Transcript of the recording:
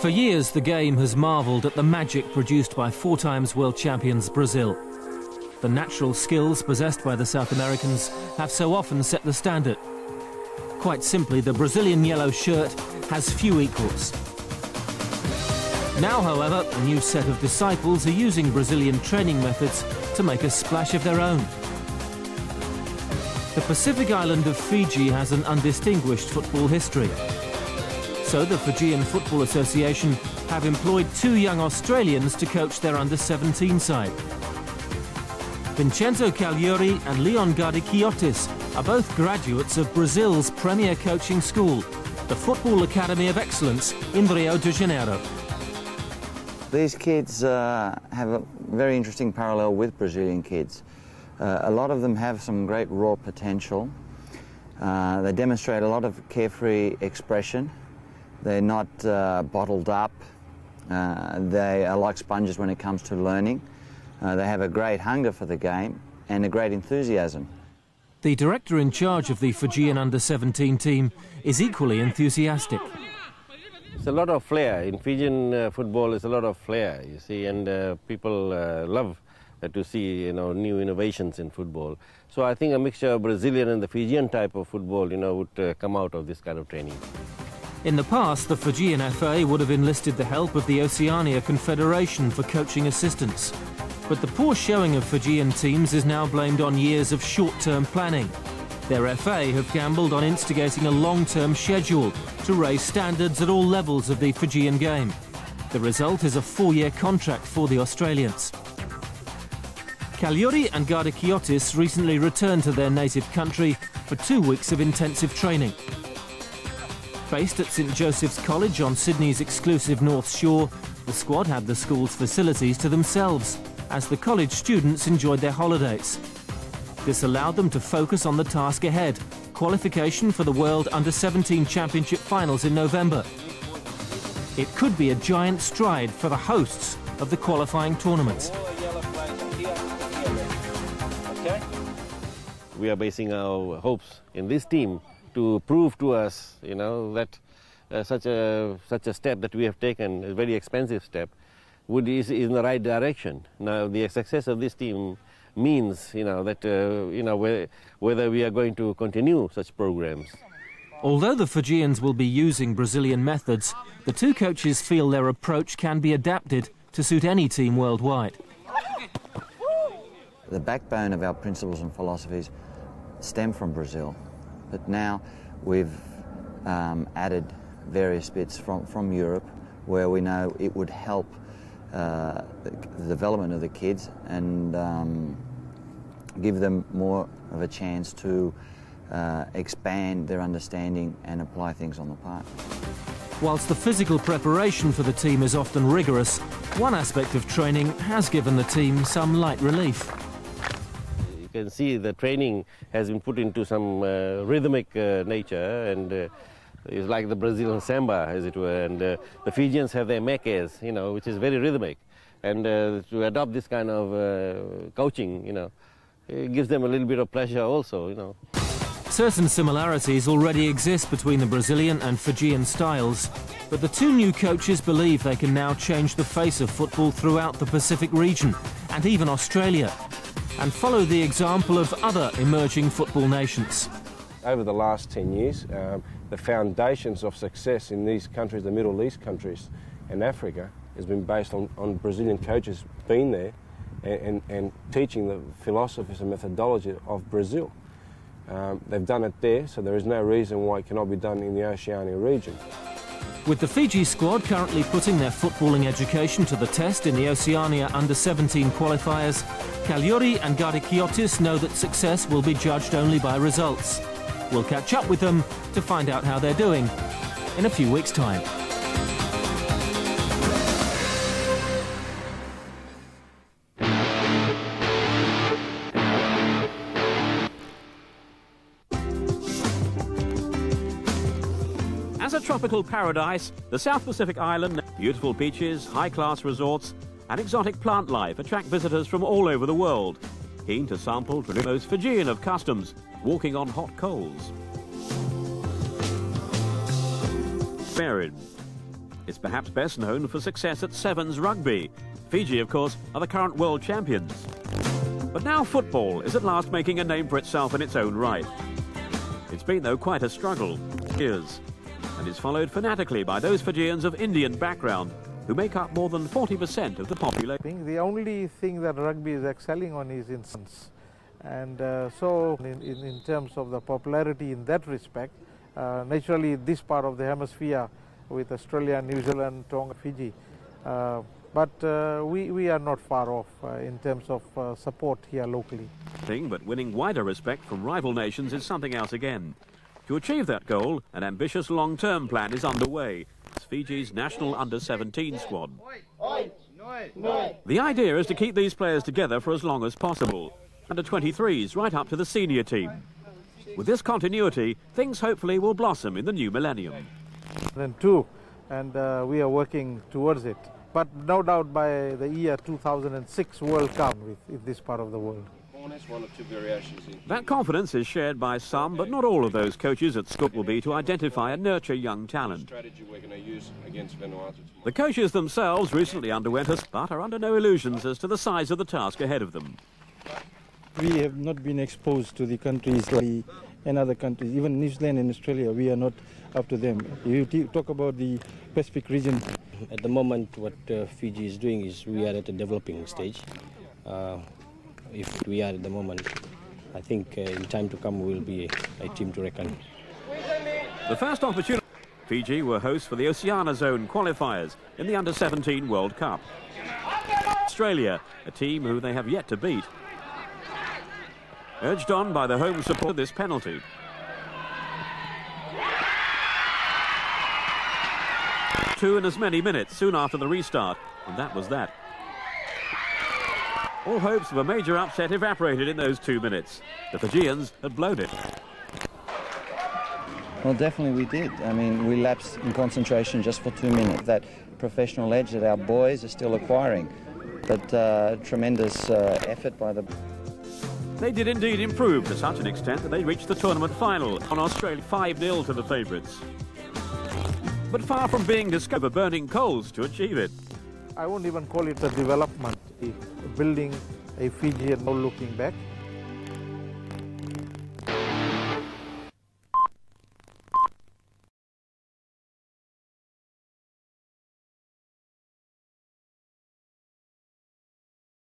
For years, the game has marvelled at the magic produced by four times world champions Brazil. The natural skills possessed by the South Americans have so often set the standard. Quite simply, the Brazilian yellow shirt has few equals. Now, however, a new set of disciples are using Brazilian training methods to make a splash of their own. The Pacific island of Fiji has an undistinguished football history. So the Fijian Football Association have employed two young Australians to coach their under-17 side. Vincenzo Colagiuri and Leon Gardikiotis are both graduates of Brazil's premier coaching school, the Football Academy of Excellence in Rio de Janeiro. These kids uh, have a very interesting parallel with Brazilian kids. Uh, a lot of them have some great raw potential. Uh, they demonstrate a lot of carefree expression they're not uh, bottled up. Uh, they are like sponges when it comes to learning. Uh, they have a great hunger for the game and a great enthusiasm. The director in charge of the Fijian under-17 team is equally enthusiastic. It's a lot of flair. In Fijian uh, football, it's a lot of flair, you see, and uh, people uh, love to see, you know, new innovations in football. So I think a mixture of Brazilian and the Fijian type of football, you know, would come out of this kind of training. In the past, the Fijian FA would have enlisted the help of the Oceania Confederation for coaching assistance. But the poor showing of Fijian teams is now blamed on years of short-term planning. Their FA have gambled on instigating a long-term schedule to raise standards at all levels of the Fijian game. The result is a four-year contract for the Australians. Colagiuri and Gardikiotis recently returned to their native country for two weeks of intensive training. Based at St Joseph's College on Sydney's exclusive North Shore, the squad had the school's facilities to themselves as the college students enjoyed their holidays. This allowed them to focus on the task ahead, qualification for the World Under-17 Championship finals in November. It could be a giant stride for the hosts of the qualifying tournaments. We are basing our hopes in this team to prove to us, you know, that uh, such a such a step that we have taken, a very expensive step, would is, is in the right direction. Now, the success of this team means, you know, that uh, you know whether, whether we are going to continue such programs. Although the Fijians will be using Brazilian methods, the two coaches feel their approach can be adapted to suit any team worldwide. The backbone of our principles and philosophies stem from Brazil. But now we've um, added various bits from, from Europe where we know it would help uh, the, development of the kids and um, give them more of a chance to uh, expand their understanding and apply things on the park. Whilst the physical preparation for the team is often rigorous, one aspect of training has given the team some light relief can see the training has been put into some uh, rhythmic uh, nature and uh, it's like the Brazilian samba, as it were, and uh, the Fijians have their mekes, you know, which is very rhythmic. And uh, to adopt this kind of uh, coaching, you know, it gives them a little bit of pleasure also, you know. Certain similarities already exist between the Brazilian and Fijian styles, but the two new coaches believe they can now change the face of football throughout the Pacific region and even Australia and follow the example of other emerging football nations. Over the last 10 years, um, the foundations of success in these countries, the Middle East countries and Africa, has been based on, on Brazilian coaches being there and, and, and, teaching the philosophies and methodology of Brazil. Um, they've done it there, so there is no reason why it cannot be done in the Oceania region. With the Fiji squad currently putting their footballing education to the test in the Oceania Under-17 qualifiers, Colagiuri and Gardikiotis know that success will be judged only by results. We'll catch up with them to find out how they're doing in a few weeks' time. Tropical paradise, the South Pacific island, beautiful beaches, high-class resorts, and exotic plant life attract visitors from all over the world, keen to sample most Fijian of customs, walking on hot coals. Buried. is perhaps best known for success at Sevens rugby. Fiji, of course, are the current world champions. But now football is at last making a name for itself in its own right. It's been, though, quite a struggle. Years. And is followed fanatically by those Fijians of Indian background who make up more than 40% of the population. I think the only thing that rugby is excelling on is in sense. And uh, so, in, in, in, terms of the popularity in that respect, uh, naturally, this part of the hemisphere with Australia, New Zealand, Tonga, Fiji, uh, but uh, we, we are not far off uh, in terms of uh, support here locally. Thing, but winning wider respect from rival nations is something else again. To achieve that goal, an ambitious long-term plan is underway. It's Fiji's national under-17 squad. The idea is to keep these players together for as long as possible, under 23s right up to the senior team. With this continuity, things hopefully will blossom in the new millennium. Then two, and uh, we are working towards it but no doubt by the year 2006 World Cup with, in this part of the world. That confidence is shared by some, but not all of those coaches at Scoop will be to identify and nurture young talent. The coaches themselves recently underwent a but are under no illusions as to the size of the task ahead of them. We have not been exposed to the countries like and other countries, even New Zealand and Australia, we are not up to them. You talk about the Pacific region. At the moment, what uh, Fiji is doing is we are at a developing stage. Uh, if we are at the moment, I think uh, in time to come we will be a, a team to reckon. The first opportunity. Fiji were hosts for the Oceania Zone qualifiers in the Under-17 World Cup. Australia, a team who they have yet to beat. Urged on by the home support of this penalty. Two in as many minutes soon after the restart, and that was that. All hopes of a major upset evaporated in those two minutes. The Fijians had blown it. Well, definitely we did. I mean, we lapsed in concentration just for two minutes. That professional edge that our boys are still acquiring. But uh, tremendous uh, effort by the... They did indeed improve to such an extent that they reached the tournament final on Australia 5-0 to the favourites. But far from being discovered burning coals to achieve it. I won't even call it a development, building a Fijian now looking back.